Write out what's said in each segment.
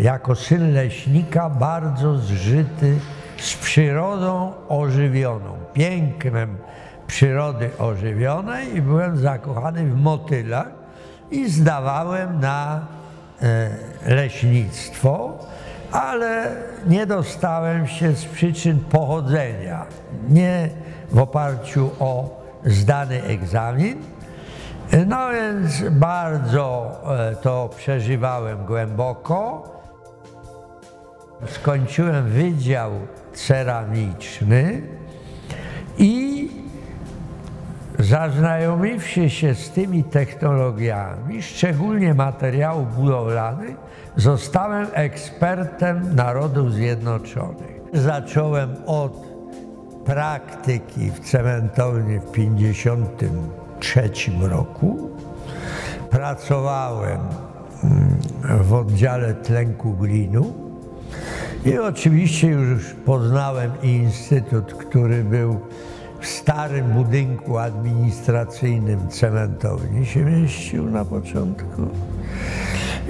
jako syn leśnika bardzo zżyty z przyrodą ożywioną, pięknem przyrody ożywionej i byłem zakochany w motylach i zdawałem na e, leśnictwo, ale nie dostałem się z przyczyn pochodzenia, nie w oparciu o zdany egzamin. No więc bardzo e, to przeżywałem głęboko. Skończyłem wydział ceramiczny i zaznajomiwszy się z tymi technologiami, szczególnie materiałów budowlanych, zostałem ekspertem Narodów Zjednoczonych. Zacząłem od praktyki w cementowni w 1953 roku. Pracowałem mm, w oddziale tlenku glinu i oczywiście już poznałem instytut, który był w starym budynku administracyjnym cementowni się mieścił na początku.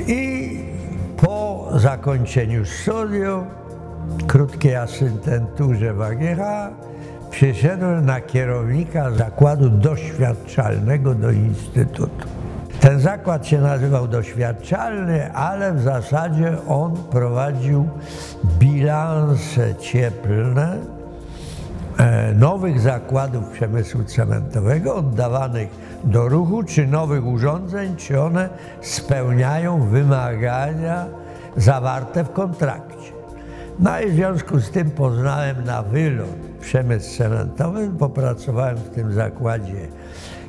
I po zakończeniu studiów, krótkiej asystenturze w AGH, przyszedłem na kierownika zakładu doświadczalnego do Instytutu. Ten zakład się nazywał doświadczalny, ale w zasadzie on prowadził bilanse cieplne e, nowych zakładów przemysłu cementowego oddawanych do ruchu, czy nowych urządzeń, czy one spełniają wymagania zawarte w kontrakcie. No i w związku z tym poznałem na wylot przemysł cementowy, popracowałem w tym zakładzie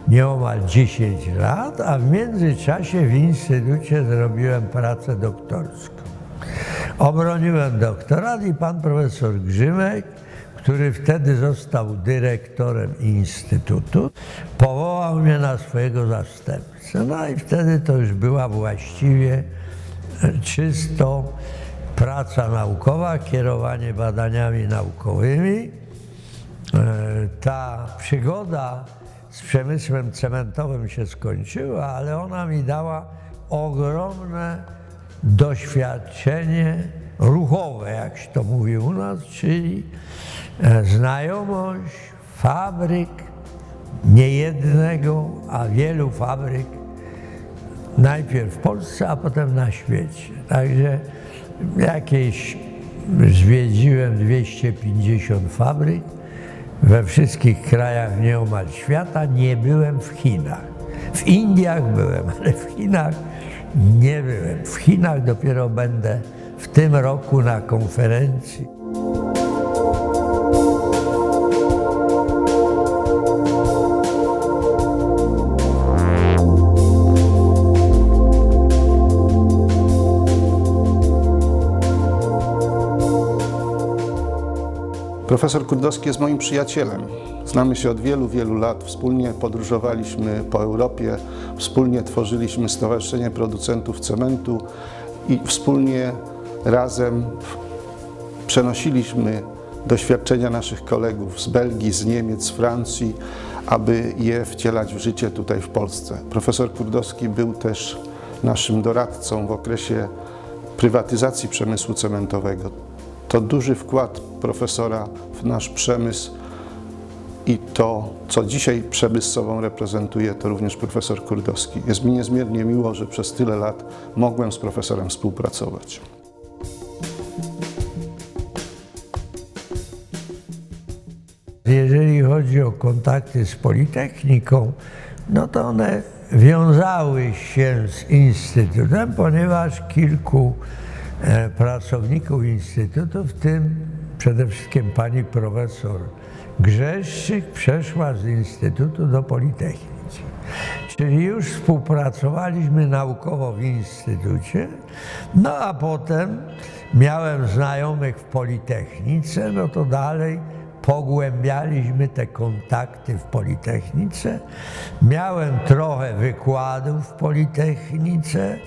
nieomal 10 lat, a w międzyczasie w instytucie zrobiłem pracę doktorską. Obroniłem doktorat i pan profesor Grzymek, który wtedy został dyrektorem instytutu, powołał mnie na swojego zastępcę. No i wtedy to już była właściwie czysto praca naukowa, kierowanie badaniami naukowymi. Ta przygoda z przemysłem cementowym się skończyła, ale ona mi dała ogromne doświadczenie ruchowe, jak się to mówi u nas, czyli znajomość fabryk, nie jednego, a wielu fabryk, najpierw w Polsce, a potem na świecie. Także jakieś zwiedziłem 250 fabryk, we wszystkich krajach nieomal świata, nie byłem w Chinach. W Indiach byłem, ale w Chinach nie byłem. W Chinach dopiero będę w tym roku na konferencji. Profesor Kurdowski jest moim przyjacielem. Znamy się od wielu, wielu lat. Wspólnie podróżowaliśmy po Europie, wspólnie tworzyliśmy Stowarzyszenie Producentów Cementu i wspólnie razem przenosiliśmy doświadczenia naszych kolegów z Belgii, z Niemiec, z Francji, aby je wcielać w życie tutaj w Polsce. Profesor Kurdowski był też naszym doradcą w okresie prywatyzacji przemysłu cementowego. To duży wkład profesora w nasz przemysł i to, co dzisiaj przemysł sobą reprezentuje, to również profesor Kurdowski. Jest mi niezmiernie miło, że przez tyle lat mogłem z profesorem współpracować. Jeżeli chodzi o kontakty z Politechniką, no to one wiązały się z Instytutem, ponieważ kilku pracowników Instytutu, w tym przede wszystkim pani profesor Grzeszczyk, przeszła z Instytutu do Politechniki. Czyli już współpracowaliśmy naukowo w Instytucie, no a potem miałem znajomych w Politechnice, no to dalej pogłębialiśmy te kontakty w Politechnice. Miałem trochę wykładów w Politechnice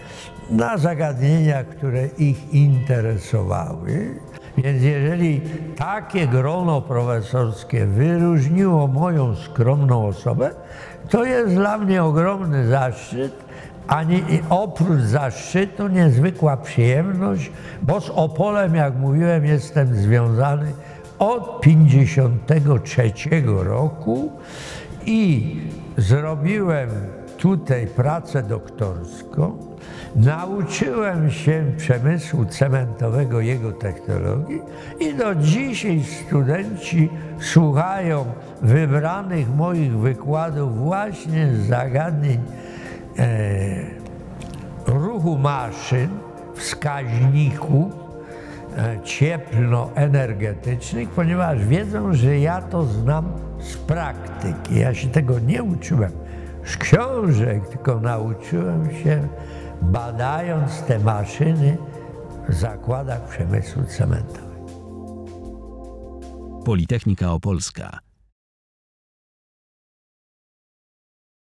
na zagadnienia, które ich interesowały. Więc jeżeli takie grono profesorskie wyróżniło moją skromną osobę, to jest dla mnie ogromny zaszczyt, ani oprócz zaszczytu niezwykła przyjemność, bo z Opolem, jak mówiłem, jestem związany od 53 roku i zrobiłem tutaj pracę doktorską. Nauczyłem się przemysłu cementowego, jego technologii i do dzisiaj studenci słuchają wybranych moich wykładów właśnie z zagadnień e, ruchu maszyn, wskaźników cieplno-energetycznych, ponieważ wiedzą, że ja to znam z praktyki. Ja się tego nie uczyłem z książek, tylko nauczyłem się badając te maszyny w zakładach przemysłu cementowego. Politechnika Opolska